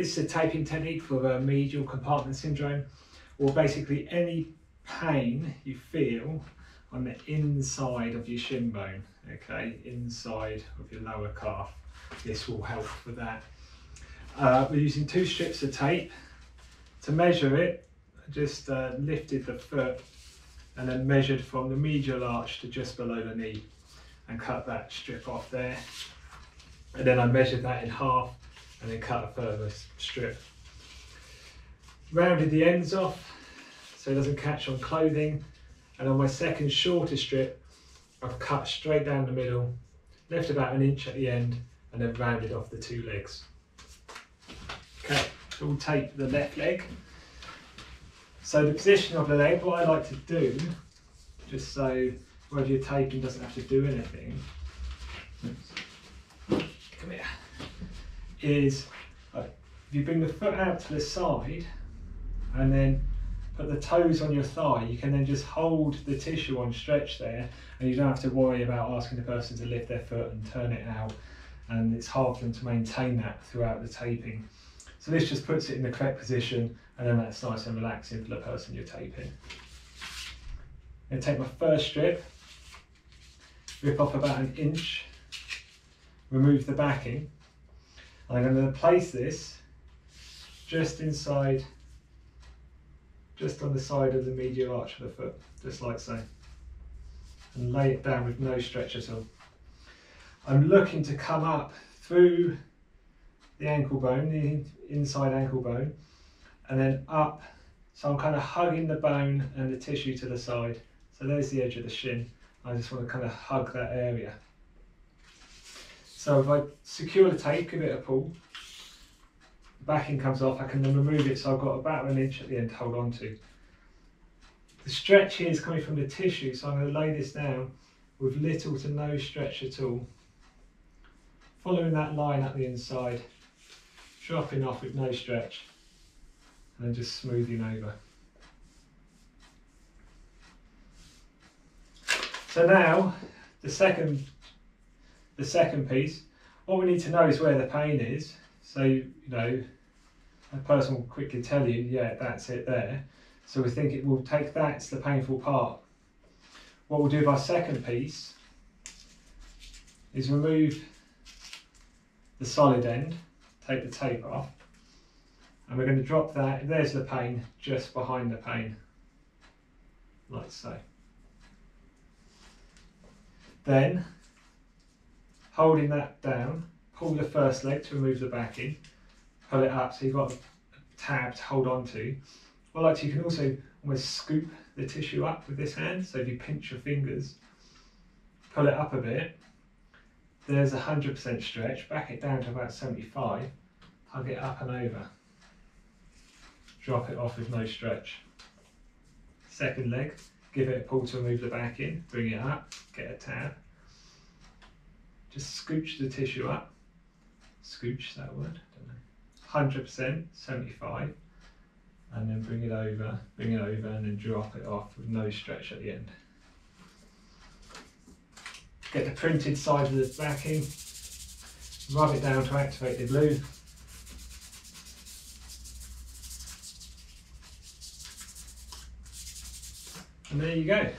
This is a taping technique for a medial compartment syndrome, or basically any pain you feel on the inside of your shin bone, okay, inside of your lower calf. This will help with that. Uh, we're using two strips of tape. To measure it, I just uh, lifted the foot and then measured from the medial arch to just below the knee and cut that strip off there. And then I measured that in half and then cut a further strip. Rounded the ends off so it doesn't catch on clothing. And on my second shorter strip, I've cut straight down the middle, left about an inch at the end, and then rounded off the two legs. Okay, so we'll tape the left leg. So the position of the leg, what I like to do, just so whether your taping doesn't have to do anything, come here, is if you bring the foot out to the side and then put the toes on your thigh, you can then just hold the tissue on stretch there and you don't have to worry about asking the person to lift their foot and turn it out and it's hard for them to maintain that throughout the taping. So this just puts it in the correct position and then that's nice and relaxing for the person you're taping. I'm going to take my first strip, rip off about an inch, remove the backing, I'm going to place this just inside, just on the side of the medial arch of the foot, just like so, and lay it down with no stretch at all. I'm looking to come up through the ankle bone, the inside ankle bone, and then up. So I'm kind of hugging the bone and the tissue to the side. So there's the edge of the shin. I just want to kind of hug that area. So if I secure the tape, give it a pull, the backing comes off, I can then remove it so I've got about an inch at the end to hold on to. The stretch here is coming from the tissue, so I'm going to lay this down with little to no stretch at all. Following that line up the inside, dropping off with no stretch, and then just smoothing over. So now, the second, the second piece, what we need to know is where the pain is. So, you know, a person will quickly tell you, yeah, that's it there. So we think it will take that's the painful part. What we'll do with our second piece is remove the solid end, take the tape off, and we're going to drop that, there's the pain, just behind the pain, like so. Then, holding that down, pull the first leg to remove the backing, pull it up so you've got a tab to hold on to. Well, actually, you can also almost scoop the tissue up with this hand. So if you pinch your fingers, pull it up a bit, there's a 100% stretch, back it down to about 75, hug it up and over. Drop it off with no stretch. Second leg, give it a pull to remove the back in, bring it up, get a tab. Just scooch the tissue up. Scooch, that word? I don't know. 100%, 75. And then bring it over, bring it over and then drop it off with no stretch at the end. Get the printed side of the backing, rub it down to activate the glue. And there you go.